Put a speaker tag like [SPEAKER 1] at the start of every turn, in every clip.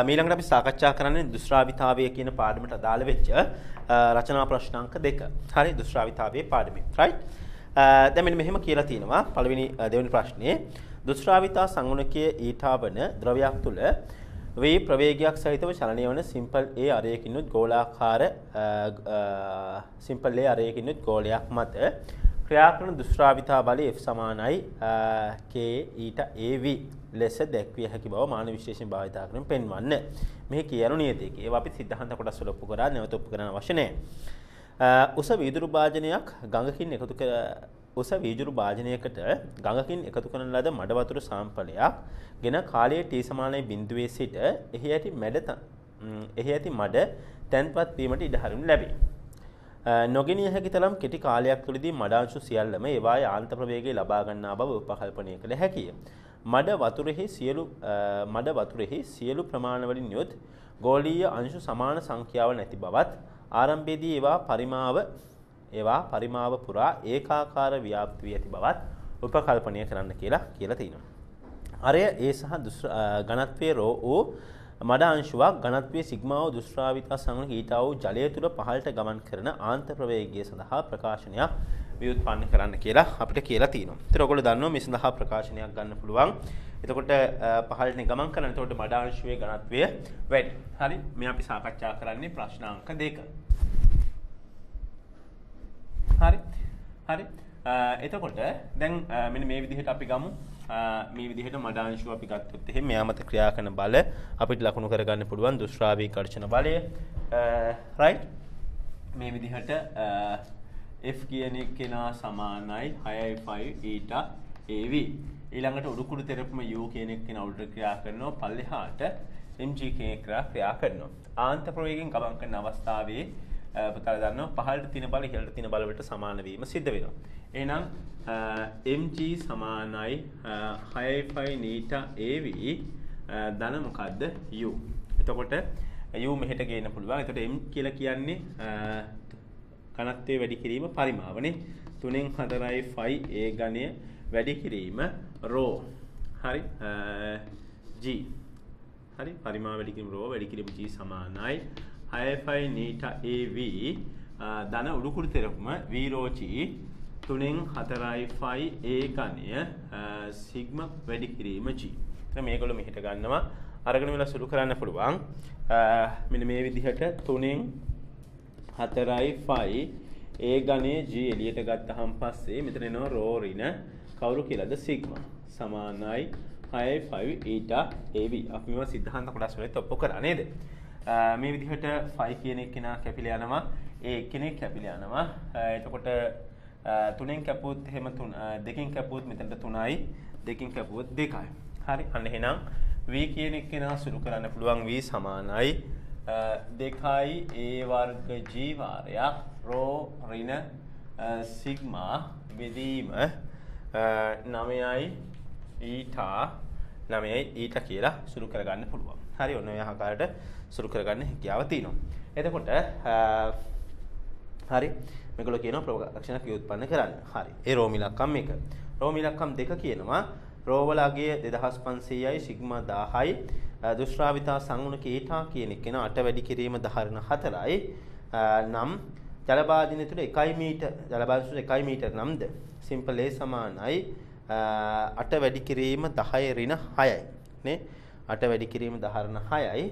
[SPEAKER 1] මීළඟට අපි සාකච්ඡා කරන්නේ දුෂ්‍රාවිතාවය කියන පාඩමට අදාළ වෙච්ච රචනා ප්‍රශ්නාංක දෙක. හරි දුෂ්‍රාවිතාවයේ පාඩමේ. right? දැන් මෙන්න මෙහෙම කියලා තියෙනවා පළවෙනි දෙවෙනි ප්‍රශ්නේ දුෂ්‍රාවිතා සංගුණකයේ ඊටා වන ද්‍රව්‍යයක් තුල වේ ප්‍රවේගයක් සහිතව චලනය වන සිම්පල් A අරයකිනුත් ගෝලාකාර සිම්පල් A අරයකිනුත් ගෝලයක් මත ක්‍රියා කරන දුෂ්‍රාවිතා බලය F සමානයි K ඊට AV ලෙස දැක්විය හැකි බව මාන විශ්ලේෂණ භාවිතා කරමින් පෙන්වන්න. මෙහි කියනු නියතයක. ඒවා අපි සිද්ධාන්ත කොටස් වල ඔප්පු කරා නැවත ඔප්පු කරන්න අවශ්‍ය නැහැ. උස වීදුරු භාජනයක් ගඟකින් එකතු කර උස වීදුරු භාජනයකට ගඟකින් එකතු කරන ලද මඩ වතුර සාම්පලයක් ගෙන කාලයේ T සමානයි බිඳුවේ සිට එහි ඇති මැඩ එහි ඇති මඩ තැන්පත් වීමට ඉඩ හරිනු ලැබේ. නොගෙනිය හැකි තරම් කෙටි කාලයක් තුළදී මඩාංශු සියල්ලම ඒවායේ ආන්ත ප්‍රවේගය ලබා ගන්නා බව උපකල්පනය කළ හැකිය. මඩ වතුරෙහි සියලු මඩ වතුරෙහි සියලු ප්‍රමාණවලින් යුත් ගෝලීය අංශු සමාන සංඛ්‍යාව නැති බවත් ආරම්භයේදී ඒවා පරිමාව ඒවා පරිමාව පුරා ඒකාකාර ව්‍යාප්ති වී ඇති බවත් උපකල්පනය කරන්න කියලා කියලා තියෙනවා. අරය ඒ සහ ඝනත්වයේ රෝ වූ මඩ අංශුවක් ඝනත්වයේ සිග්මාව දුෂ්‍රාවිතා සංග්‍රහ ඊටා වූ ජලය තුල පහළට ගමන් කරන ආන්ත ප්‍රවේගය සඳහා ප්‍රකාශනයක් ව්‍යුත්පන්න කරන්න කියලා අපිට කියලා තියෙනවා. ඒතර ඔයගොල්ලෝ දන්නවා මේ සඳහා ප්‍රකාශනයක් ගන්න පුළුවන්. එතකොට පහළට ගමන් කරන එතකොට මඩ අංශුවේ ඝනත්වය වැඩි. හරි. මේ අපි සාකච්ඡා කරන්නේ ප්‍රශ්නාංක දෙක. හරි. හරි. එතකොට දැන් මෙන්න මේ විදිහට අපි ගමු මේ විදිහට මඩාංශුව අපි ගත්තොත් එහෙම මෙයා මත ක්‍රියා කරන බල අපිට ලකුණු කරගන්න පුළුවන් දුෂ්‍රාවී කර්ෂණ බලය රයිට් මේ විදිහට F කියන කෙනා සමානයි 6යි 5 ඊට AV ඊළඟට උඩුකුඩු තෙරපුම U කියන කෙනා උඩට ක්‍රියා කරනවා පල්ලෙහාට mg කියන ක්‍රියා කරනවා ආන්ත ප්‍රවේගයෙන් ගමන් කරන අවස්ථාවේ පුතාලා දන්නවා පහළට තියෙන බල ඉහළට තියෙන බල වලට සමාන වීම සිද්ධ වෙනවා. එහෙනම් mg සමානයි 6.5 නීටා av ධන මොකද්ද u. එතකොට u මෙහෙට ගේන්න පුළුවන්. එතකොට m කියලා කියන්නේ ඝනත්වයේ වැඩි කිරීම පරිමාවනේ. 3න් 4යි 5 a ඝනය වැඩි කිරීම ρ. හරි. g. හරි. පරිමාව වැඩි කිරීම ρ වැඩි කිරීම g සමානයි 6යි නීට AV ධන උඩුකුරු තෙරපුම වීරෝචි 3න් 4යි 5 A ඝනය සිග්ම වැඩි කිරීම G. එතන මේගොල්ලෝ මෙහෙට ගන්නවා අරගෙන වෙලා සුළු කරන්න පුළුවන්. මෙන්න මේ විදිහට 3න් 4යි 5 A ඝනය G එළියට ගත්තහම පස්සේ මෙතන එනවා රෝ ඍණ කවුරු කියලාද සිග්මා සමානයි 6 5 ඊට AB. අපි මේවා සිද්ධාන්ත කොටස් වලට ඔප්පු කරා නේද? මේ විදිහට 5 කියන එක්කෙනා කැපිලා යනවා. ඒ එක්කෙනෙක් කැපිලා යනවා. එතකොට තුනෙන් කැපුවොත් එහෙම තුන දෙකෙන් කැපුවොත් මෙතනට 3යි දෙකෙන් කැපුවොත් 2යි. හරි. අන්න එහෙනම් v කියන එක්කෙනා සුළු කරන්න පුළුවන් v සමානයි 2යි a වර්ග g වාරයක් රෝ ඍණ සිග්මා බෙදීම 9යි ඊටා 9යි ඊට කියලා සුළු කරගන්න පුළුවන්. හරි ඔන්න ඔය ආකාරයට සුළු කරගන්න හැකියාව තියෙනවා. එතකොට හරි මේගොල්ලෝ කියනවා ප්‍රලක්ෂණ ව්‍යුත්පන්න කරන්න. හරි. ඒ රෝම ඉලක්කම් මේක. රෝම ඉලක්කම් දෙක කියනවා රෝවල අගය 2500යි සිග්මා 10යි දුෂ්‍රාවිතා සංගුණක ඊටා කියන එක න 8 වැඩි කිරීම ධාරණ 4යි නම් ජලබාධින තුළ 1 මීටර ජලබාධින 1 මීටර නම්ද සිම්පල් A සමානයි. 8 වැඩි කිරීම 10 ඍණ 6යි නේ? 8 වැඩි කිරීම ධාරණ 6යි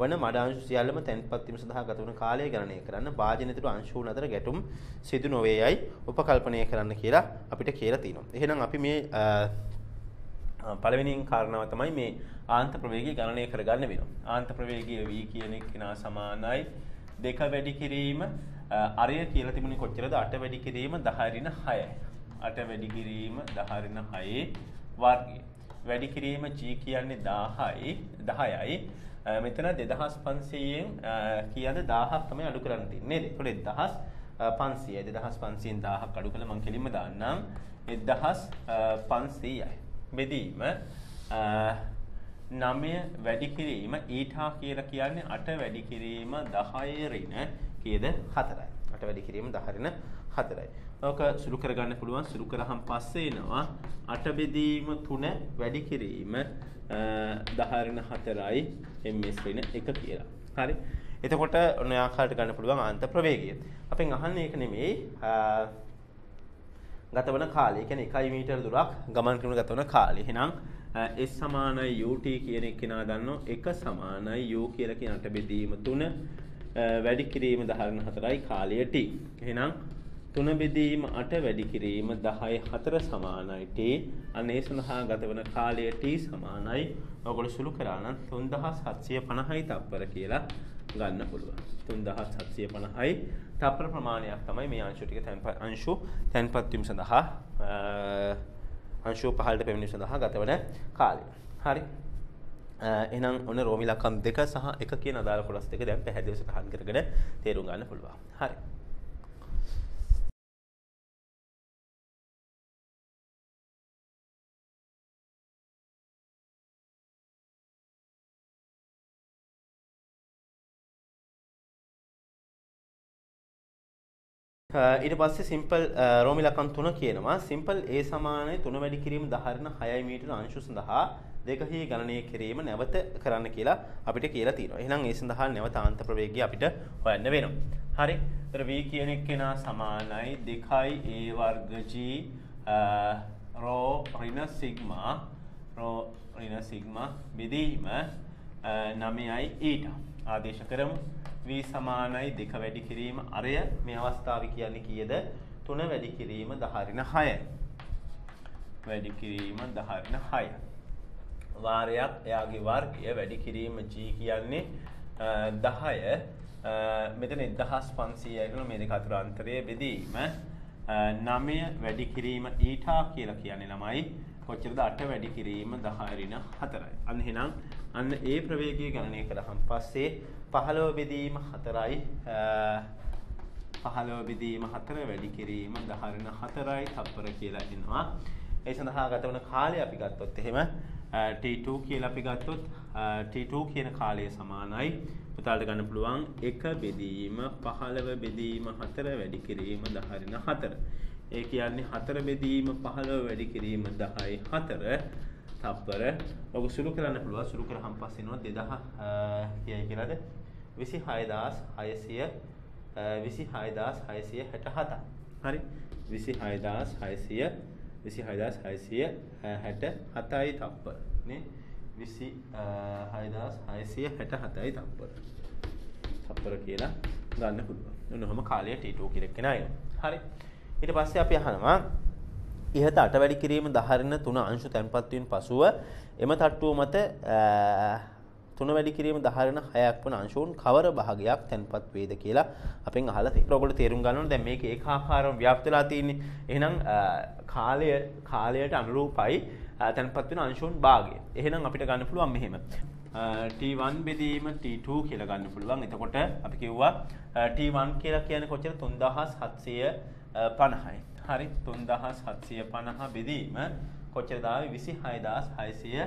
[SPEAKER 1] වන මඩ අංශු සියල්ලම තැන්පත් වීම සඳහා ගත වන කාලය ගණනය කරන්න වාජන තුළ අංශුන් අතර ගැටුම් සිදු නොවේයයි උපකල්පනය කරන්න කියලා අපිට කියලා තියෙනවා. එහෙනම් අපි මේ පළවෙනි කාරණාව තමයි මේ ආන්ත ප්‍රවේගය ගණනය කරගන්න වෙනවා. ආන්ත ප්‍රවේගය v කියන එක නා සමානයි දෙක වැඩි කිරීම අරය කියලා තිබුණේ කොච්චරද 8 වැඩි කිරීම 10 ඍණ 6යි. 8 වැඩි කිරීම 10 ඍණ 6 වර්ගය. වැඩි කිරීම g කියන්නේ 10යි 10යි මෙතන 2500න් කීයද 1000ක් තමයි අඩු කරන්න තියෙන්නේ නේද? ඒකෝට 1500යි 2500න් 1000ක් අඩු කළා මම කෙලින්ම දාන්නම් 1500යි. බෙදීම 9 වැඩි කිරීම ඊටා කියලා කියන්නේ 8 වැඩි කිරීම 10 ඍණ කීයද 4යි. 8 වැඩි කිරීම 10 ඍණ 4යි. ඕක සුළු කරගන්න පුළුවන් සුළු කරාම පස්සේ එනවා 8 බෙදීම 3 වැඩි කිරීම 10 ඍණ 4යි ms ඍණ 1 කියලා. හරි. එතකොට ඔන්න ආකාරයට ගන්න පුළුවන් අන්ත ප්‍රවේගය. අපෙන් අහන්නේ ඒක නෙමෙයි ගතවන කාලය. කියන්නේ 1 මීටර දුරක් ගමන් කරන ගතවන කාලය. එහෙනම් S සමානයි UT කියන එක කෙනා දන්නෝ 1 සමානයි U කියලා කියන අට බෙදීම 3 වැඩි කිරීම 10 4යි කාලය T. එහෙනම් 3 බෙදීම 8 වැඩි කිරීම 10 4 සමානයි T. අන්න ඒ සඳහා ගතවන කාලය T සමානයි. ඔයගොල්ලෝ සුළු කරා නම් 3750යි තප්පර කියලා ගන්න පුළුවන්. 3750යි තප්පර ප්‍රමාණයක් තමයි මේ අංශු ටික තැන්පත් අංශු තැන්පත් වීම සඳහා අංශු පහළට පැමිණීම සඳහා ගතවන කාලය. හරි. එහෙනම් ඔන්න රෝමි ලකම් දෙක සහ එක කියන අදාළ කොටස් දෙක දැන් පැහැදිලිව සටහන් කරගෙන තේරුම් ගන්න පුළුවන්. හරි. ඊට පස්සේ සිම්පල් රෝමි ලකම් 3 කියනවා සිම්පල් a සමානයි 3 වැඩි කිරීම 10 6 මීටර අංශු සඳහා දෙකහි ගණනය කිරීම නැවත කරන්න කියලා අපිට කියලා තියෙනවා. එහෙනම් ඒ සඳහා නැවත ආන්ත ප්‍රවේගය අපිට හොයන්න වෙනවා. හරි. ඒතර v කියන එක්කෙනා සමානයි 2i a වර්ග g රෝ ඍණ සිග්මා රෝ ඍණ සිග්මා බෙදීම 9i ඊට ආදේශ කරමු. V සමානයි 2 වැඩි කිරීම අරය මේ අවස්ථාවේ කියන්නේ කීයද? 3 වැඩි කිරීම 10 ඍණ 6යි වැඩි කිරීම 10 ඍණ 6 වාරයක් එයාගේ වර්ගය වැඩි කිරීම g කියන්නේ 10 මෙතන 1500යි කියලා මේ දෙක අතර අන්තරය බෙදීම. 9 වැඩි කිරීම ඊටා කියලා කියන්නේ ළමයි. කොච්චරද 8 වැඩි කිරීම 10 ඍණ 4යි. අන්න එහෙනම් අන්න ඒ ප්‍රවේගය ගණනය කළාම පස්සේ 15 බෙදීම 4යි 15 බෙදීම 4 වැඩි කිරීම 10 ඍණ 4යි තප්පර කියලා එනවා. ඒ සඳහා ගත වන කාලය අපි ගත්තොත් එහෙම T2 කියලා අපි ගත්තොත් T2 කියන කාලය සමානයි පුතාලට ගන්න පුළුවන් 1 බෙදීම 15 බෙදීම 4 වැඩි කිරීම 10 ඍණ 4. ඒ කියන්නේ 4 බෙදීම 15 වැඩි කිරීම 10යි 4 තප්පර. ඔබ සුළු කරන්න පුළුවන්. සුළු කරාම පස්සේ එනවා 2000 කියයි කියලාද? 26600 26667 හරි. 26600 26667යි තප්පර. නේ? 26667යි තප්පර. තප්පර කියලා ගන්න පුළුවන්. ඔන්නෝම කාලය T2 කියලා එක්කෙනා එනවා. හරි. ඊට පස්සේ අපි අහනවා ඉහත අට වැඩි කිරීම 10 රින 3 අංශු තැන්පත් වීම පසුව එම තට්ටුව මත තුන වැඩි කිරීම 10 රින 6ක් වන අංශුන් කවර භාගයක් තැන්පත් වේද කියලා අපෙන් අහලා තියෙනවා. ඔයගොල්ලෝ තේරුම් ගන්න ඕනේ දැන් මේක ඒකාකාරව ව්‍යාප්ත වෙලා තියෙන්නේ. එහෙනම් කාලය කාලයට අනුරූපයි තැන්පත් වෙන අංශුන් භාගය. එහෙනම් අපිට ගන්න පුළුවන් මෙහෙම. T1 බෙදීම T2 කියලා ගන්න පුළුවන්. එතකොට අපි කිව්වා T1 කියලා කියන්නේ කොච්චර 3750යි. හරි 3750 බෙදීම කොච්චරද ආවේ 26667යි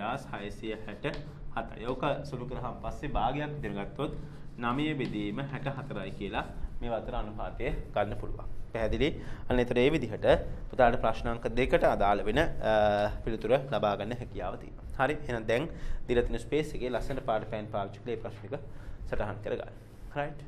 [SPEAKER 1] 26667යි. ඕක සුළු කරාම පස්සේ භාගයක් විතර ගත්තොත් 9 බෙදීම 64යි කියලා මේ අතර අනුපාතය ගන්න පුළුවන්. පැහැදිලි? අන්න ඒතර ඒ විදිහට පුතාට ප්‍රශ්නාංක දෙකට අදාළ වෙන පිළිතුර ලබා ගන්න හැකියාව තියෙනවා. හරි. එහෙනම් දැන් දීලා තියෙන ස්පේස් එකේ ලස්සන පාඩ පෑන් පාවිච්චි කරලා මේ ප්‍රශ්න එක සටහන් කරගන්න. right